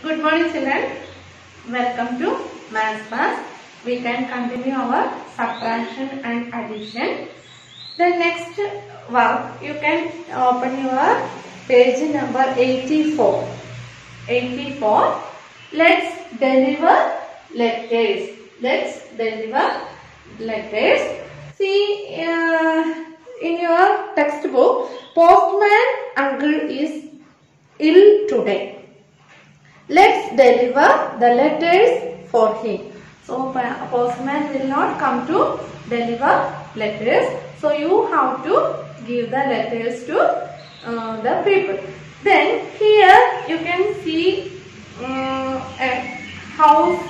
Good morning children. Welcome to maths class. We can continue our subtraction and addition. The next work you can open your page number 84. 84. Let's deliver letters. Let's deliver letters. See uh, in your textbook, postman uncle is ill today. Let's deliver the letters for him. So postman will not come to deliver letters. So you have to give the letters to uh, the people. Then here you can see um, a house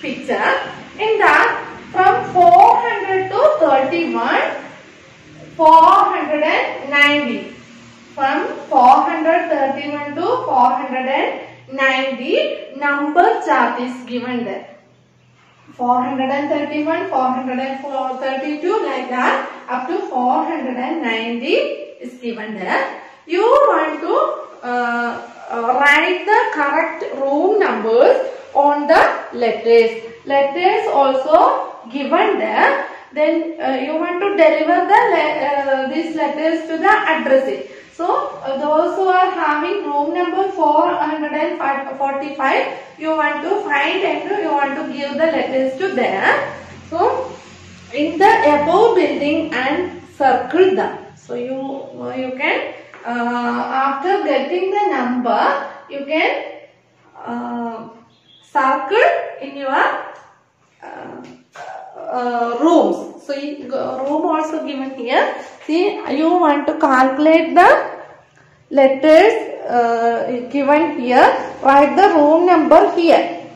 picture. In that from 400 to 31, 490 from 431 to 490 number chart is given there. 431 432 like that up to 490 is given there. You want to uh, uh, write the correct room numbers on the letters. Letters also given there. Then uh, you want to deliver the le- uh, these letters to the addressee so uh, those who are having room number 445 you want to find and you want to give the letters to them so in the above building and circle them so you you can uh, after getting the number you can uh, circle in your uh, uh, rooms. So room also given here. See, you want to calculate the letters uh, given here. Write the room number here.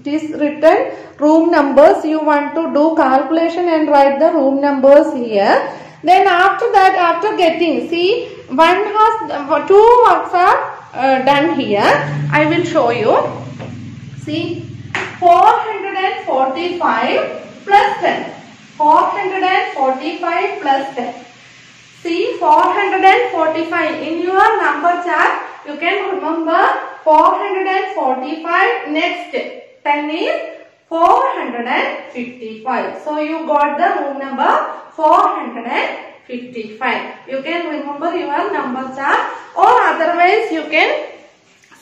It is written room numbers. You want to do calculation and write the room numbers here. Then after that, after getting, see, one has two works are uh, done here. I will show you. See, 445 plus 10. 445 plus 10. See, 445 in your number chart, you can remember 445 next 10 is 455. So, you got the room number 455. You can remember your number chart or otherwise you can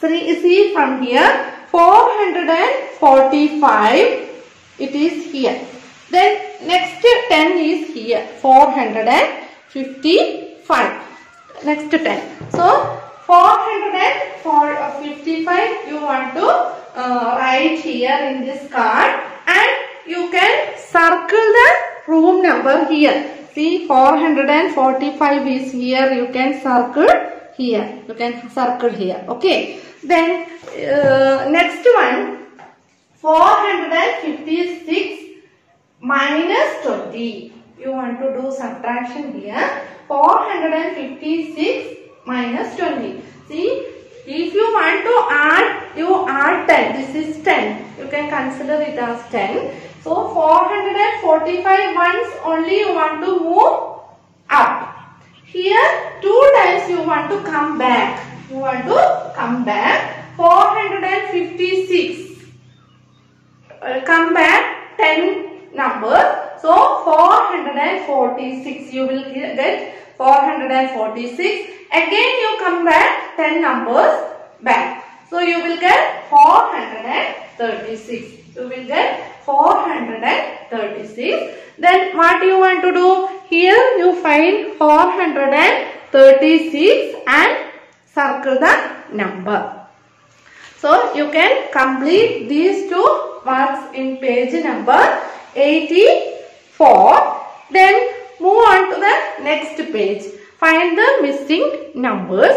See, from here 445 it is here. Then next 10 is here 455. Next 10. So 455 you want to uh, write here in this card. And you can circle the room number here. See 445 is here. You can circle here. You can circle here. Okay. Then uh, next one. 456 minus 20 you want to do subtraction here. 456 minus 20 see if you want to add you add 10 this is 10 you can consider it as 10 so 445 once only you want to move up. Here two times you want to come back. You want to come back. 456. Uh, come back 10 number. So 446 you will get 446. Again you come back 10 numbers back. So you will get 436. You will get 436. Then what you want to do? Here you find 436 and circle the number. So you can complete these two works in page number 84. Then move on to the next page. Find the missing numbers.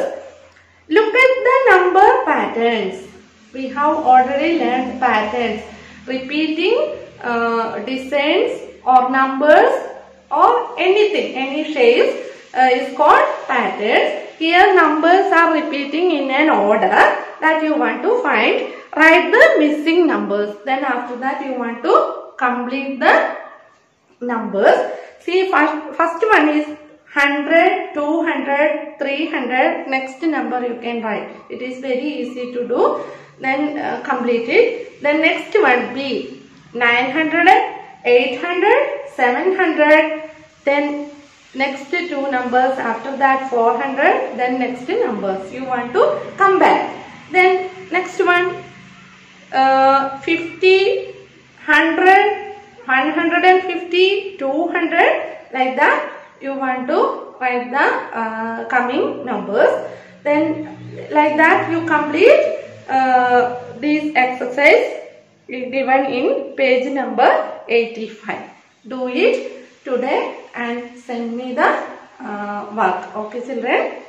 Look at the number patterns. We have already learned patterns. Repeating uh, designs or numbers or anything, any shapes uh, is called patterns. Here numbers are repeating in an order that you want to find. Write the missing numbers. Then after that you want to complete the numbers. See first, first one is 100, 200, 300, next number you can write. It is very easy to do. Then uh, complete it. Then next one B. 900, 800, 700. Then next two numbers after that 400. Then next numbers. You want to come back. Then next one uh, 50, 100, 150, 200 like that you want to write the uh, coming numbers. Then like that you complete uh, this exercise given in page number 85 do it today and send me the uh, work. Okay children